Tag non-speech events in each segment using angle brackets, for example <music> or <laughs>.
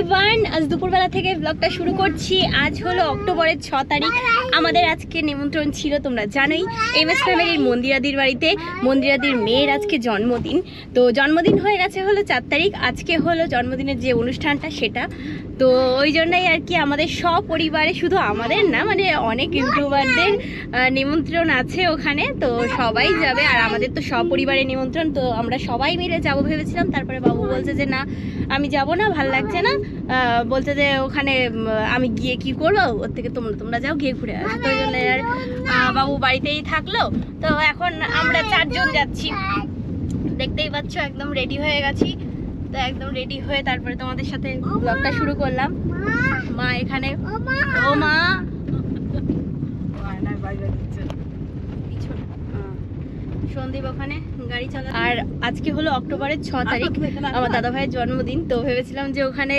Everyone আজ দুপুরবেলা থেকে ব্লগটা শুরু করছি। আজ হলো অক্টোবরের ছ তারিখ। আমাদের আজকে নিমন্ত্রণ ছিল, তোমরা জানোই এম এস ফ্যামিলির মন্দিরাদির বাড়িতে। মন্দিরাদির মেয়ের আজকে জন্মদিন। তো জন্মদিন হয়ে গেছে হলো চার তারিখ। আজকে হলো জন্মদিনের যে অনুষ্ঠানটা, সেটা। তো ওই জন্যই আর কি আমাদের সপরিবারে শুধু আমাদের না মানে অনেক ইউটিউবারদের নিমন্ত্রণ আছে ওখানে। তো সবাই যাবে, আর আমাদের তো সপরিবারে নিমন্ত্রণ। তো আমরা সবাই মিলে যাব ভেবেছিলাম। তারপরে বাবু বলছে যে, না, আমি যাব না, ভালো লাগছে না। বলছে যে ওখানে আমি গিয়ে কি করব? ওর থেকে তোমরা তোমরা যাও গিয়ে ঘুরে আসো। ওই জন্য আর বাবু বাড়িতেই থাকল। তো এখন আমরা চারজন যাচ্ছি। দেখতেই পাচ্ছ একদম রেডি হয়ে গেছি। তো একদম রেডি হয়ে তারপরে তোমাদের সাথে ব্লগটা শুরু করলাম। মা এখানে। ও মা। সন্দীপ ওখানে। আর আজকে হলো অক্টোবরের ছ তারিখ। আমার দাদা ভাইয়ের জন্মদিন তো ভেবেছিলাম যে ওখানে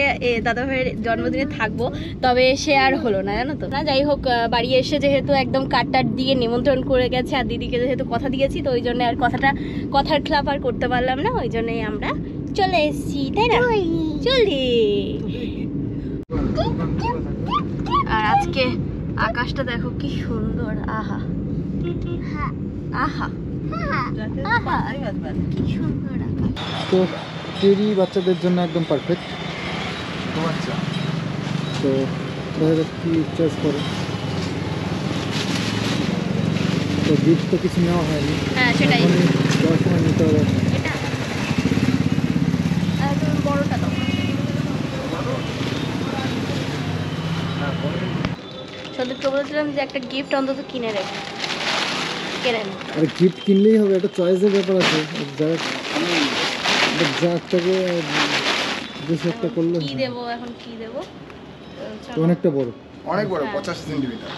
দাদা ভাইয়ের জন্মদিনে থাকব তবে সে আর হলো না জানো তো। না যাই হোক বাড়ি এসে যেহেতু একদম কাটটার দিয়ে নিমন্ত্রণ করে গেছে আর দিদিকে যেহেতু কথা দিয়েছি তো ওই জন্য আর কথাটা কথার খেলাপ আর করতে পারলাম না ওই জন্যই আমরা চলে এসেছি তাই না? চলি। আর আজকে আকাশটা দেখো কি সুন্দর আহা। আহা। তো টেরি বাচ্চাদের জন্য একদম পারফেক্ট আচ্ছা। তো দেখা যাক কি চয়েস করে। তো গিফট তো কিছু নেওয়া হয়নি। হ্যাঁ সেটাই। সময় নিতে হবে। দাও। সন্দীপকে বলেছিলাম যে একটা গিফট অন্তত কিনে রেখে। গিফট কিনলেই হবে একটা চয়েসের ব্যাপার আছে। যারা যা বেশি একটা করলে কি দেবো এখন কি দেবো? অনেকটা বড়। অনেক বড় পঁচাশি সেন্টিমিটার।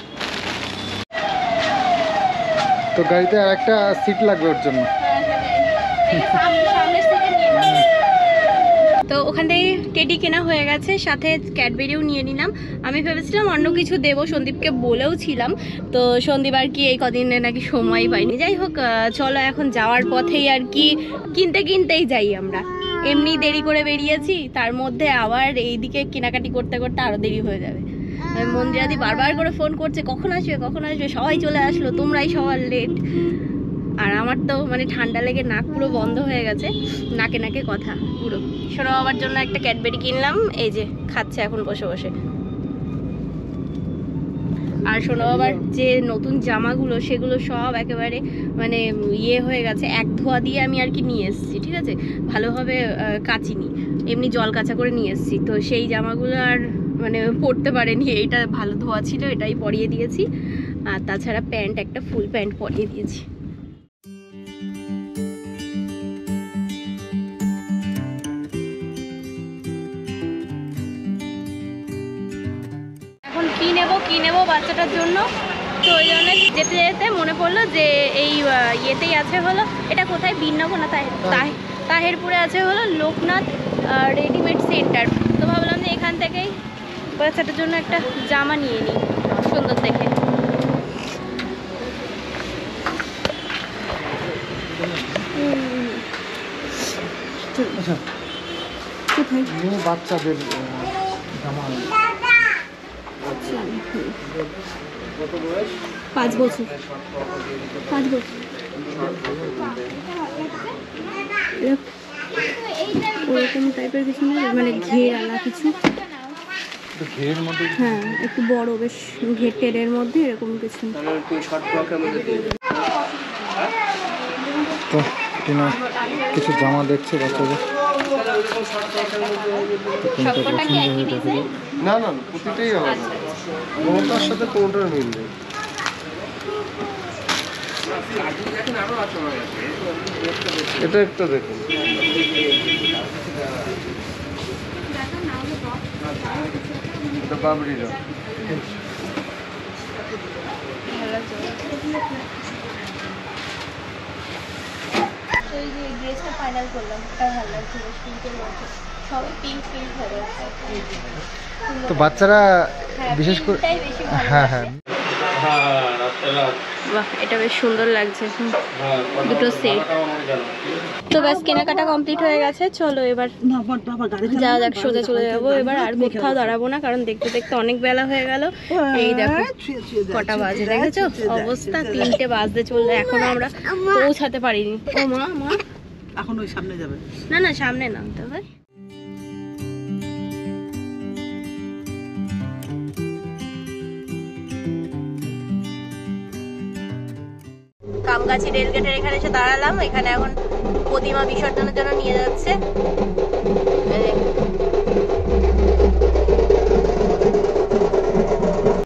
তো গাড়িতে আর একটা সিট লাগবে ওর জন্য হ্যাঁ, সেটাই। এই সামনে- সামনের থেকে নিয়ে নাও। তো ওখান থেকে টেডি কেনা হয়ে গেছে, সাথে ক্যাডবেরিও নিয়ে নিলাম। আমি ভেবেছিলাম অন্য কিছু দেবো, সন্দীপকে বলেও ছিলাম। তো সন্দীপ আর কি এই কদিনে নাকি সময় পাইনি। যাই হোক চলো এখন যাওয়ার পথেই আর কি, কিনতে কিনতেই যাই আমরা। এমনি দেরি করে বেরিয়েছি, তার মধ্যে আবার এইদিকে কেনাকাটি করতে করতে আরও দেরি হয়ে যাবে। মন্দিরাদি বারবার করে ফোন করছে, কখন আসবে কখন আসবে? সবাই চলে আসলো, তোমরাই সবার লেট আমার তো মানে ঠান্ডা লেগে নাক পুরো বন্ধ হয়ে গেছে, নাকে নাকে কথা, পুরো। সোনা বাবার জন্য একটা ক্যাডবেরি কিনলাম, এই যে খাচ্ছে এখন বসে বসে। আর শোনো বাবার যে নতুন জামাগুলো, সেগুলো সব একেবারে মানে ইয়ে হয়ে গেছে, এক ধোয়া দিয়ে আমি আর কি নিয়ে এসেছি, ঠিক আছে? ভালোভাবে কাচিনি, এমনি জল কাঁচা করে নিয়ে এসেছি। তো সেই জামাগুলো আর মানে পরতে পারেনি, এইটা ভালো ধোয়া ছিল, এটাই পরিয়ে দিয়েছি। আর তাছাড়া প্যান্ট, একটা ফুল প্যান্ট পরিয়ে দিয়েছি। নেব বাচ্চাটার জন্য। তো ওই জন্য যেতে যেতে মনে পড়ল যে এই ইয়েতেই আছে হলো। এটা কোথায়? বিনগর না তাহের তাহে- তাহেরপুরে আছে হলো লোকনাথ রেডিমেড সেন্টার। তো ভাবলাম যে এখান থেকেই বাচ্চাটার জন্য একটা জামা নিয়ে নিই। সুন্দর দেখে। আচ্ছা। বাচ্চাদের আহ, জামা কত বয়স পাঁচ বছর। পাঁচ বছর। ওরকম টাইপের কিছু নেই মানে ঘের আলা কিছু। একটু ঘেরের মধ্যে হ্যাঁ একটু বড় বেশ ঘের টেরের মধ্যে এরকম কিছু। তো টিনা কিছু জামা দেখছে বাচ্চাদের? সবকটা কি একই দেখে ডিজাইন না না না, প্রতিটাই হবে। কোনোটার সাথে কোনোটার মিল নেই? এটা একটা দেখুন। বাবরি ফাইনাল করলাম ভালো লাগছে। তো বাচ্চারা হ্যাঁ, বিশেষ করে হ্যাঁ হ্যাঁ। বাহ এটা বেশ সুন্দর লাগছে। হুম। দুটো সেট তো ব্যাস কেনাকাটা কমপ্লিট হয়ে গেছে। চলো এবার যা যাক সোজা চলে যাব। এবার আর কোথাও দাঁড়াবো না কারণ দেখতে দেখতে অনেক বেলা হয়ে গেল। এই দেখো কটা বাজে দেখেছ? অবস্থা তিনটে বাজতে চলল এখনও আমরা পৌঁছাতে পারিনি। ও মা মা। এখন ওই সামনে যাবে। না না সামনে নামতে হবে কামগাছি রেলগেটের এখানে এসে দাঁড়ালাম। এখানে এখন প্রতিমা বিসর্জনের জন্য নিয়ে যাচ্ছে।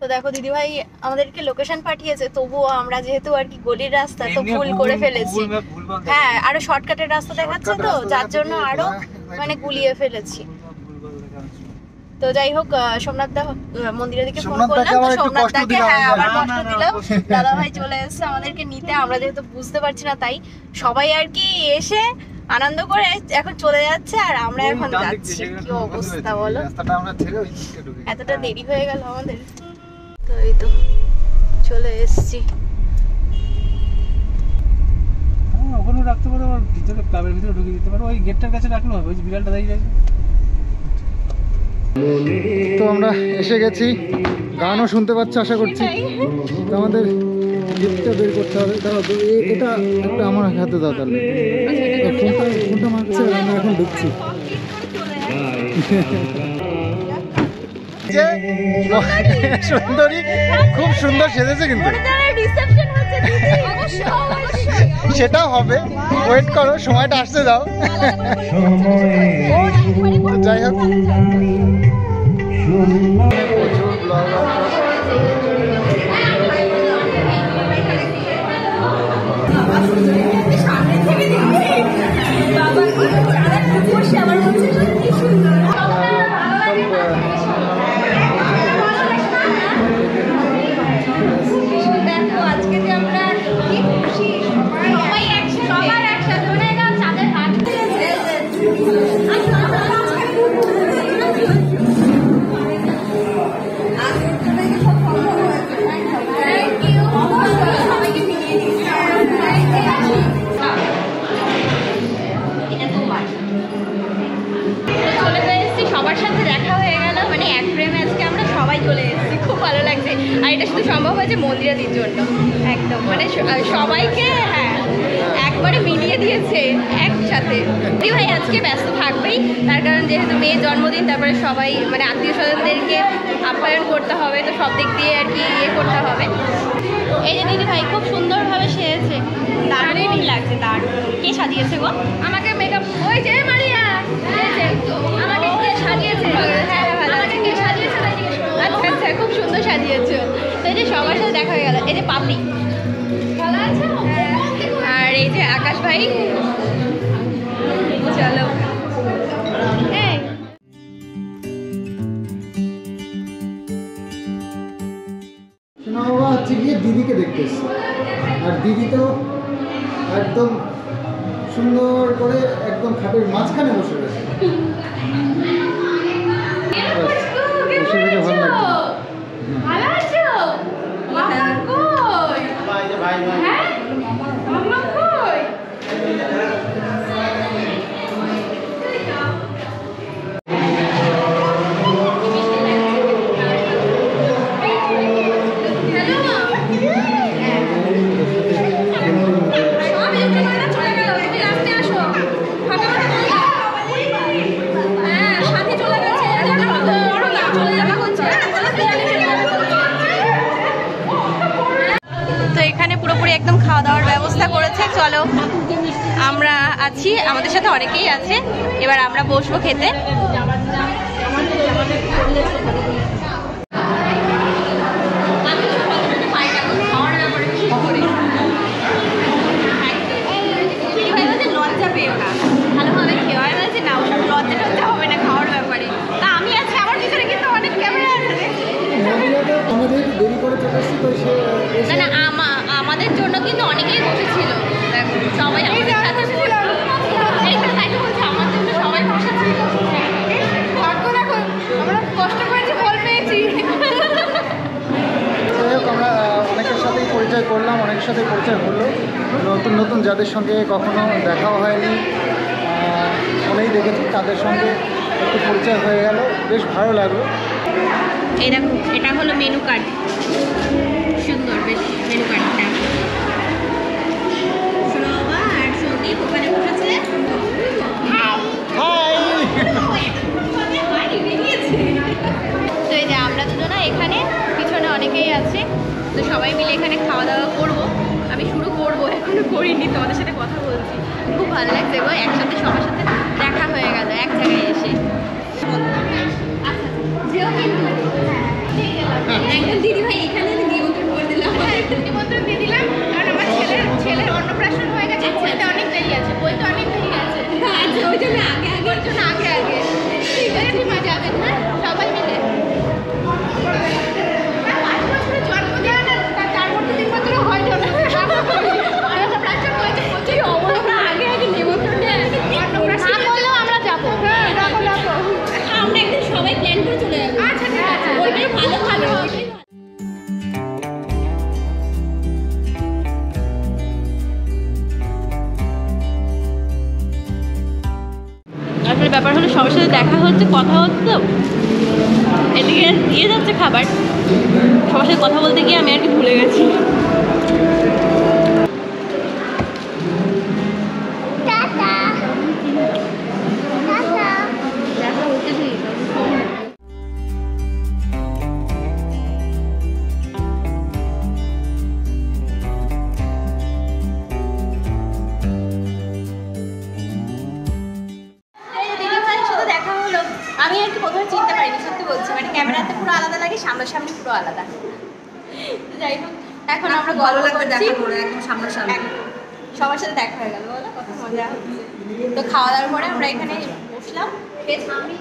তো দেখো দিদিভাই আমাদেরকে লোকেশন পাঠিয়েছে তবুও আমরা যেহেতু আর কি গলির রাস্তা তো ভুল করে ফেলেছি। হ্যাঁ আরও শর্টকাটের রাস্তা দেখাচ্ছে তো যার জন্য আরও মানে গুলিয়ে ফেলেছি। তো যাই হোক সোমনাথ দা মন্দিরের দিকে ফোন করলাম তো সোমনাথ দাকে হ্যাঁ আবার কষ্ট দিলাম। দাদা ভাই চলে এসেছে আমাদেরকে নিতে আমরা যেহেতু বুঝতে পারছি না তাই সবাই আর কি এসে আনন্দ করে এখন চলে যাচ্ছে আর আমরা এখন যাচ্ছি। কি অবস্থা বলো। এতটা দেরি হয়ে গেল আমাদের। তো এই তো চলে এসেছি। হ্যাঁ ওখানেও রাখতে পারো ভিতরে ক্লাবের ভিতরে ঢুকে দিতে পারো। ওই গেটটার কাছে রাখলে হবে ওই বিড়ালটা দাঁড়িয়ে তো আমরা এসে গেছি। গানও শুনতে পাচ্ছি, আশা করছি। তো আমাদের গিফটটা বের করতে হবে। দাঁড়াও, তো এটা একটা আমার হাতে দাও তাহলে। এখন যে সুন্দরী, খুব সুন্দর সেজেছে কিন্তু। সেটা হবে। ওয়েট করো সময়টা আসতে দাও। যাই হোক। সবার সাথে দেখা হয়ে গেল। মানে এক প্রেমে আজকে আমরা সবাই চলে এসেছি। খুব ভালো লাগছে। আর এটা শুধু সম্ভব হয়েছে মন্দিরাদির জন্য। একদম। মানে সবাইকে হ্যাঁ একবারে মিলিয়ে দিয়েছে একসাথে। ভাই আজকে ব্যস্ত থাকবেই। তার কারণ যেহেতু মেয়ের জন্মদিন তারপরে সবাই মানে আত্মীয় স্বজনদেরকে আপ্যায়ন করতে হবে। তো সব দিক দিয়ে আর কি ইয়ে করতে হবে। এই যে দিদি ভাই খুব সুন্দরভাবে সেজেছে। দারুণ লাগছে দারুণ কে সাজিয়েছে গো? আমাকে মেকআপ ওই যে মারিয়া। আমাকে সাজিয়েছে। হ্যাঁ হ্যাঁ ভালো আমাকে কে সাজিয়েছে তাই জিজ্ঞেস আচ্ছা আচ্ছা খুব সুন্দর সাজিয়েছো। তো এই যে সবার সাথে দেখা হয়ে গেল এই যে পাপড়ি। ভালো আছো? আর এই যে আকাশ ভাই। চলো। এই। হচ্ছে গিয়ে দিদিকে দেখতে এসছে। আর দিদি তো একদম সুন্দর করে একদম খাটের মাঝখানে বসে গেছে আছি আমাদের সাথে অনেকেই আছে। এবার আমরা বসবো খেতে। সাথে পরিচয় হলো। নতুন নতুন যাদের সঙ্গে কখনো দেখাও হয়নি ফোনেই দেখেছি তাদের সঙ্গে একটু পরিচয় হয়ে গেল। বেশ ভালো লাগল। এই দেখো এটা হলো মেনু কার্ড সুন্দর বেশ মেনু কার্ডটা শোনো আর সন্দীপ ওখানে বসেছে। <laughs> তো এই যে আমরা দুজনা এখানে পিছনে অনেকেই আছে। তো সবাই মিলে এখানে খাওয়া দাওয়া করব। আমি শুরু করব এখনও করিনি তোমাদের সাথে কথা বলছি। খুব ভালো লাগছে গো একসাথে সবার সাথে দেখা হয়ে গেল এক জায়গায় এসে। আচ্ছা দিদি ভাই এখানে নিমন্ত্রণ করে দিলাম। নিমন্ত্রণ দিয়ে দিলাম কারণ আমার ছেলের ছেলের অন্নপ্রাশন হয়ে গেছে বইতে অনেক দেরি আছে বইতে অনেক দেরি আছে আচ্ছা ওই জন্য আগে আগে ওই জন্য আগে আগে। ঠিক আছে। যাবেন হ্যাঁ? সবাই মিলে। আমরা গল্প করছি একদম সামনাসামনি। সবার সাথে দেখা হয়ে গেল বলো কত মজা তো খাওয়া দাওয়ার পরে আমরা এখানে বসলাম। বেশ আমি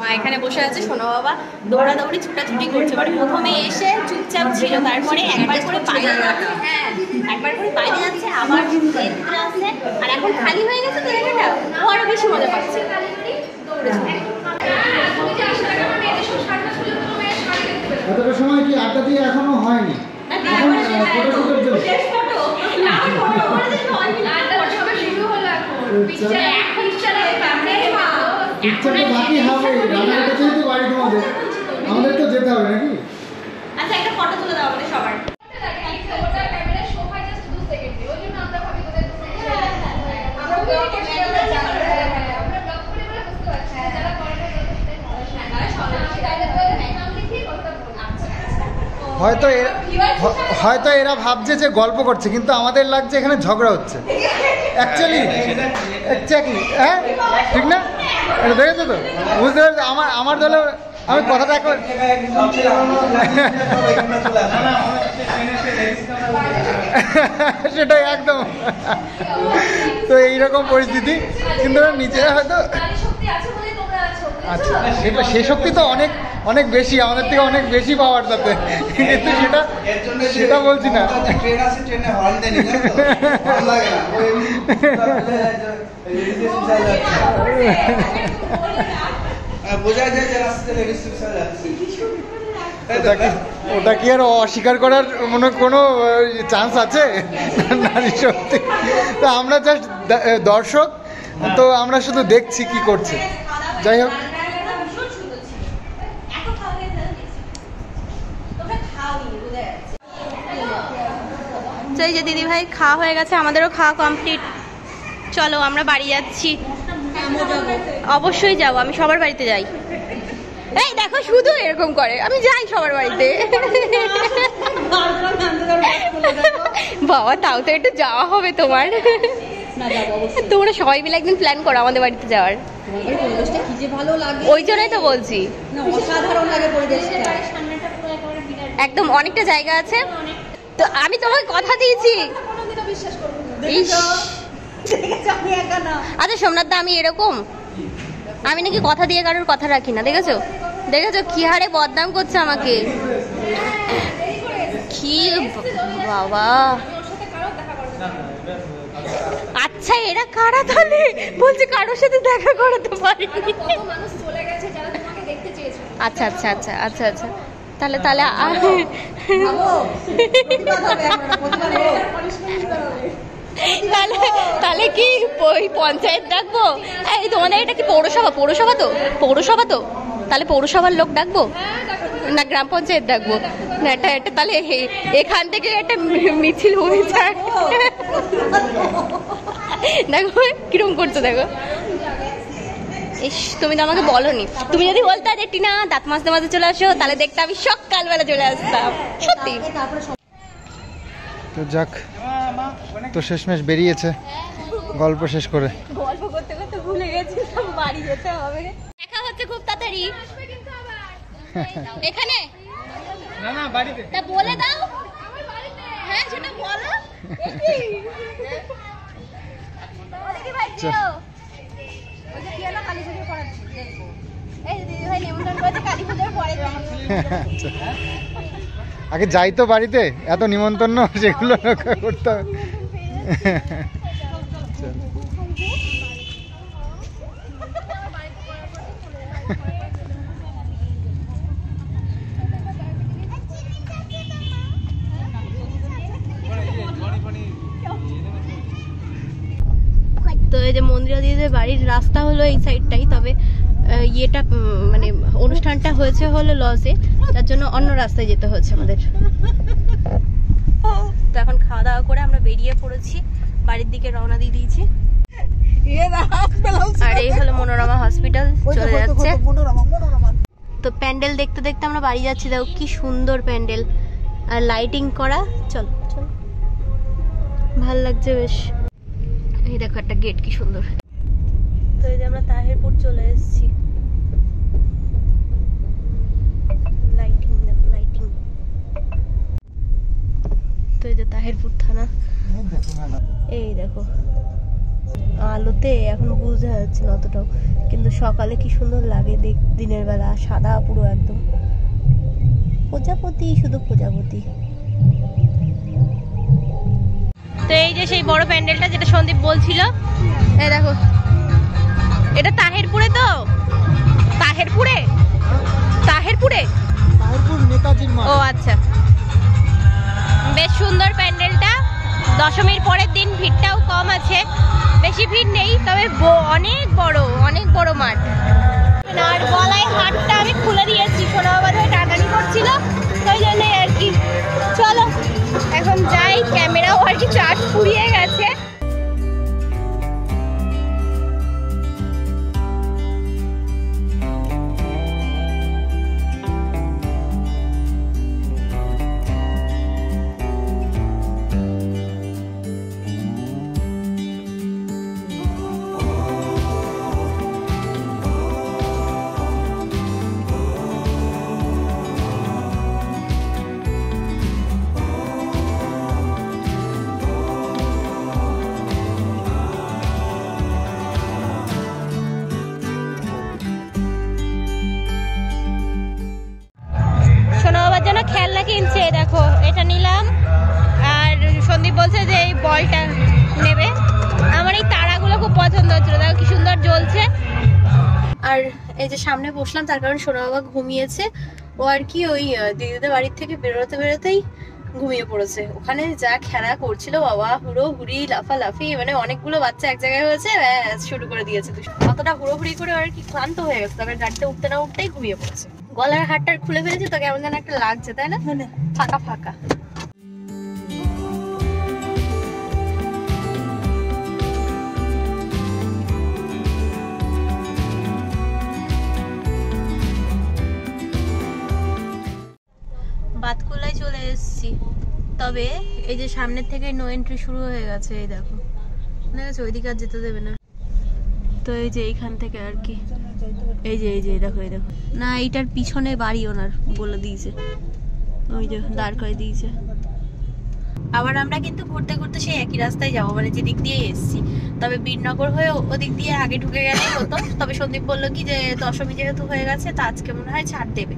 মা এখানে বসে আছে সোনা বাবা দৌড়াদৌড়ি ছুটাছুটি করছে। মানে প্রথমে এসে চুপচাপ ছিল তারপরে একবার করে বাইরে যাচ্ছে হ্যাঁ একবার করে বাইরে যাচ্ছে আবার আসছে আর এখন খালি হয়ে গেছে তো জায়গাটা ও আরও বেশি মজা পাচ্ছে। সময় কি আড্ডা দিয়ে এখনও হয়নি? পিকচারটা <laughs> বাকি হবে। রান্নার কাছেই তো বাড়ি তোমাদের। আমাদের তো যেতে হবে নাকি? আচ্ছা একটা ফটো তুলে দাও আমাদের সবার। হয়তো হয়তো এরা ভাবছে যে গল্প করছে, কিন্তু আমাদের লাগছে এখানে ঝগড়া হচ্ছে। অ্যাকচুয়ালি এক্স্যাক্টলি হ্যাঁ? ঠিক না? এটা দেখেছ তো? বুঝতে পারছ? আমার আমার দলে আমি কথাটা একবার সেটাই একদম। তো এইরকম পরিস্থিতি, কিন্তু নিজেরা হয়তো আচ্ছা সেটা সে শক্তি তো অনেক অনেক বেশি আমাদের থেকে অনেক বেশি পাওয়ার তাতে কিন্তু সেটা সেটা বলছি না ট্রেন আছে ট্রেনে হর্ন দেয়নি জানো তো? ভালো লাগে না ওই এমনি রেজিস্ট্রেশন চালিয়ে যাচ্ছে। আর বোঝা যায় যে রাস্তাতে রেজিস্ট্রেশন যাচ্ছে তাই তো? ওটা কি ওটা কি আর অস্বীকার করার মনে কোনো চান্স আছে নারী শক্তি তো আমরা জাস্ট দর্শক তো আমরা শুধু দেখছি কি করছে যাই হোক তো এই যে দিদি ভাই খাওয়া হয়ে গেছে আমাদেরও খাওয়া কমপ্লিট চলো আমরা বাড়ি যাচ্ছি। অবশ্যই যাব আমি সবার বাড়িতে যাই। এই দেখো শুধু এরকম করে আমি যাই সবার বাড়িতে। বাবা তাও তো একটু যাওয়া হবে তোমার। তোমরা সবাই মিলে একদিন প্ল্যান করো আমাদের বাড়িতে যাওয়ার। ওই জন্যই তো বলছি। একদম অনেকটা জায়গা আছে। তো আমি তোমাকে কথা দিয়েছি। আচ্ছা সোমনাথ দা আমি এরকম? আমি নাকি কথা দিয়ে কারোর কথা রাখি না দেখেছ? দেখেছ? কি হারে বদনাম করছে আমাকে? কি বাবা। আচ্ছা এরা কারা তাহলে? বলছে কারোর সাথে দেখা করাতে পারিনি। আচ্ছা আচ্ছা আচ্ছা আচ্ছা আচ্ছা। তাহলে তাহলে। <laughs> তাহলে তাহলে কি ওই পঞ্চায়েত ডাকবো? এই তোমাদের এটা কি পৌরসভা? পৌরসভা তো? পৌরসভা তো? তাহলে পৌরসভার লোক ডাকবো? না গ্রাম পঞ্চায়েত ডাকবো? না এটা এটা তাহলে এখান থেকে একটা মিছিল হয়ে যাক <laughs> দেখো কীরকম করছ দেখো। ইস তুমি তো আমাকে বলনি। তুমি যদি বলতে যে টিনা দাঁত মাজতে মাজতে চলে আসো তাহলে দেখতে আমি সকালবেলা চলে আসতাম। সত্যি। তো যাক তো শেষমেশ বেরিয়েছে। গল্প শেষ করে। গল্প করতে করতে ভুলে গেছি সব বাড়ি যেতে হবে। দেখা হচ্ছে খুব তাড়াতাড়ি। এখানে? না না বাড়িতে। তা বলে দাও। হ্যাঁ সেটা বলো। <laughs> ওদিকে ভাই দিও। ওই যে কি হলো, কালী পুজোর পরে দেখব। এই যে দিদিভাই নেমন্তন্ন করেছে কালী পুজোর পরে আচ্ছা। আগে যাই তো বাড়িতে এত নিমন্ত্রণ সেগুলো রক্ষা করতে হবে। তো এই যে মন্দিরা দিদিদের বাড়ির রাস্তা হলো এই আহ, ইয়েটা মানে অনুষ্ঠানটা হয়েছে হলো লসে তার জন্য অন্য রাস্তায় যেতে হচ্ছে আমাদের। তো এখন খাওয়া দাওয়া করে আমরা বেরিয়ে পড়েছি বাড়ির দিকে রওনা দিয়ে দিয়েছি। আর এই হলো মনোরমা হসপিটাল চলে যাচ্ছে। তো প্যান্ডেল দেখতে দেখতে আমরা বাড়ি যাচ্ছি দেখো কি সুন্দর প্যান্ডেল। আর লাইটিং করা চল চল। ভালো লাগছে বেশ। এই দেখো একটা গেট কি সুন্দর। তো এই যে আমরা তাহেরপুর চলে এসেছি লাইটিং দেখো লাইটিং তো এই যে তাহেরপুর থানা। এই দেখো। আলোতে এখন বুঝতে যাচ্ছে না অতটাও। কিন্তু সকালে কি সুন্দর লাগে দেখ দিনের বেলা সাদা পুরো একদম। প্রজাপতি শুধু প্রজাপতি। তো এই যে সেই বড় প্যান্ডেলটা যেটা সন্দীপ বলছিল এই দেখো। এটা তাহেরপুরে তো? তাহেরপুরে? তাহেরপুরে? তাহিরপুর ও আচ্ছা। বেশ সুন্দর প্যান্ডেলটা। দশমীর পরের দিন ভিড়টাও কম আছে। বেশি ভিড় নেই, তবে অনেক বড় অনেক বড় মাঠ। আর গলায় হাটটা আমি খুলে দিয়েছি কোনো আবার ধরে টাটানি করছিল তাই জন্যই আর কি। চলো, এখন যাই, ক্যামেরাও আর কি চার্জ ফুরিয়ে গেছে। আর এই যে সামনে বসলাম তার কারণ সোনা বাবা ঘুমিয়েছে। ও আর কি ওই দিদিদের বাড়ির থেকে বেরোতে বেরোতেই ঘুমিয়ে পড়েছে। ওখানে যা খেলা করছিল বাবা হুড়ো হুড়ি লাফালাফি মানে অনেকগুলো বাচ্চা এক জায়গায় হয়েছে শুরু করে দিয়েছে। অতটা হুড়োহুড়ি করে আর কি ক্লান্ত হয়ে গেছে তবে গাড়িতে উঠতে না উঠতেই ঘুমিয়ে পড়েছে। গলার হাটটার খুলে ফেলেছে তো কেমন যেন একটা লাগছে তাই না? ফাঁকা ফাঁকা। এসেছি তবে এই যে সামনের থেকে নো এন্ট্রি শুরু হয়ে গেছে, এই দেখো। দেখেছ ওইদিকে আর যেতে দেবে না। তো এই যে এইখান থেকে আর কি। এই যে এই যে দেখো, এই দেখো। না, এইটার পিছনে বাড়ি ওনার বলে দিয়েছে। ওই যে, দাঁড় করে দিয়েছে। আবার আমরা কিন্তু ঘুরতে ঘুরতে সেই একই রাস্তায় যাব মানে যেদিক দিয়ে এসেছি। তবে বীরনগর হয়ে ওদিক দিয়ে আগে ঢুকে গেলেই হতো। তবে সন্দীপ বলল কি যে, দশমী যেহেতু হয়ে গেছে, তা আজকে মনে হয় ছাড় দেবে।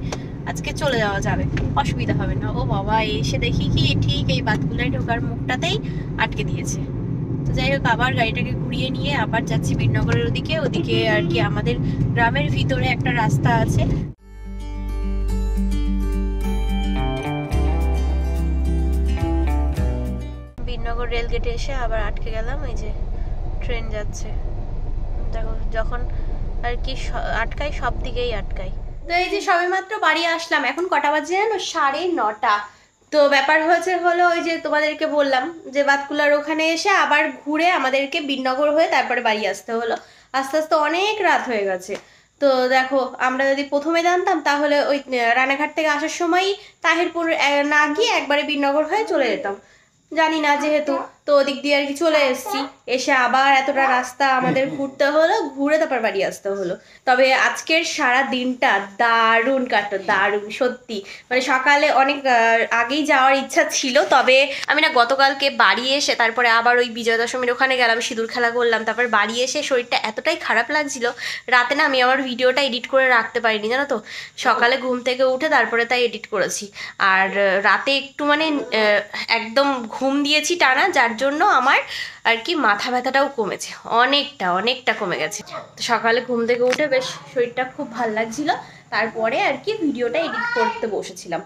আজকে চলে যাওয়া যাবে, অসুবিধা হবে না। ও বাবা, এসে দেখি কি, ঠিক এই বাতকুলায় ঢোকার মুখটাতেই আটকে দিয়েছে। তো যাই হোক, আবার গাড়িটাকে ঘুরিয়ে নিয়ে আবার যাচ্ছি বীরনগরের ওদিকে। ওদিকে আর কি আমাদের গ্রামের ভিতরে একটা রাস্তা আছে। বীরনগর রেল গেটে এসে আবার আটকে গেলাম, এই যে ট্রেন যাচ্ছে। দেখো, যখন আর কি আটকাই সব দিকেই আটকাই তো এই যে সবেমাত্র বাড়ি আসলাম, এখন কটা বাজে জানো? সাড়ে নটা। তো ব্যাপার হয়েছে হলো ওই যে তোমাদেরকে বললাম যে বাতকুলার ওখানে এসে আবার ঘুরে আমাদেরকে বিনগর হয়ে তারপরে বাড়ি আসতে হলো। আস্তে আস্তে অনেক রাত হয়ে গেছে। তো দেখো, আমরা যদি প্রথমে জানতাম তাহলে ওই রানাঘাট থেকে আসার সময়ই তাহিরপুর না গিয়ে একবারে বিনগর হয়ে চলে যেতাম। জানি না যেহেতু। তো ওদিক দিয়ে আর কি চলে এসেছি। এসে আবার এতটা রাস্তা আমাদের ঘুরতে হলো ঘুরে তারপর বাড়ি আসতে হলো। তবে আজকের সারা দিনটা দারুণ কাটলো দারুণ সত্যি। মানে সকালে অনেক আগেই যাওয়ার ইচ্ছা ছিল তবে আমি না গতকালকে বাড়ি এসে তারপরে আবার ওই বিজয় দশমীর ওখানে গেলাম সিঁদুর খেলা করলাম তারপর বাড়ি এসে শরীরটা এতটাই খারাপ লাগছিল রাতে না আমি আমার ভিডিওটা এডিট করে রাখতে পারিনি জানো তো? সকালে ঘুম থেকে উঠে তারপরে তাই এডিট করেছি। আর রাতে একটু মানে একদম ঘুম দিয়েছি টানা যার জন্য আমার আর কি মাথা ব্যথাটাও কমেছে। অনেকটা অনেকটা কমে গেছে। তো সকালে ঘুম থেকে উঠে বেশ শরীরটা খুব ভালো লাগছিল। তারপরে আর কি ভিডিওটা এডিট করতে বসেছিলাম।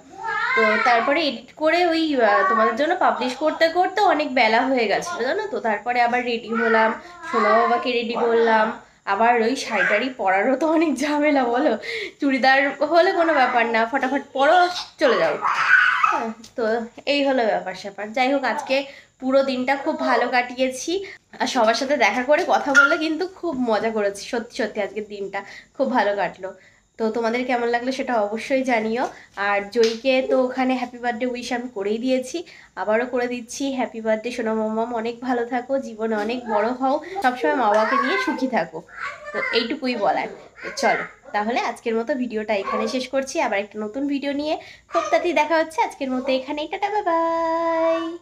তো তারপরে এডিট করে ওই তোমাদের জন্য পাবলিশ করতে করতে অনেক বেলা হয়ে গেছিল, জানো তো? তারপরে আবার রেডি হলাম, সোনা বাবাকে রেডি করলাম। আবার ওই শাড়িটারি পরারও তো অনেক ঝামেলা, বলো? চুড়িদার হলে কোনো ব্যাপার না, ফটাফট পরো, চলে যাও। তো এই হলো ব্যাপার স্যাপার। যাই হোক, আজকে পুরো দিনটা খুব ভালো কাটিয়েছি। আর সবার সাথে দেখা করে কথা বললে কিন্তু খুব মজা করেছি। সত্যি সত্যি আজকের দিনটা খুব ভালো কাটলো। তো তোমাদের কেমন লাগল সেটা অবশ্যই জানিও। আর জয়ীকে তো ওখানে হ্যাপি বার্থডে উইশ আমি করেই দিয়েছি। আবারও করে দিচ্ছি হ্যাপি বার্থডে সোনা মামাম অনেক ভালো থাকো, জীবনে অনেক বড় হও। সবসময় মা বাবাকে নিয়ে সুখী থাকো। তো এইটুকুই বলার। চলো। তাহলে আজকের মতো ভিডিওটা এখানে শেষ করছি। আবার একটা নতুন ভিডিও নিয়ে খুব তাড়াতাড়ি দেখা হচ্ছে। আজকের মতো এখানেই, টাটা বাই